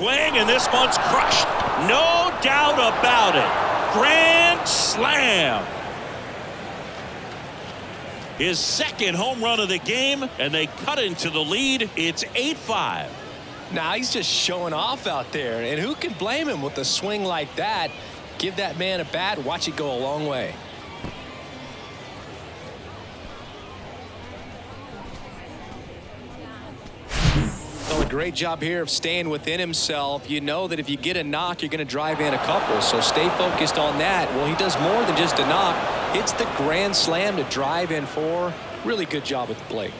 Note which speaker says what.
Speaker 1: swing, and this one's crushed. No doubt about it. Grand slam. His second home run of the game, and they cut into the lead. It's 8-5.
Speaker 2: Now he's just showing off out there, and who can blame him with a swing like that? Give that man a bat, watch it go a long way. Great job here of staying within himself. You know that if you get a knock, you're going to drive in a couple. So stay focused on that. Well, he does more than just a knock. Hits the grand slam to drive in four. Really good job at the plate.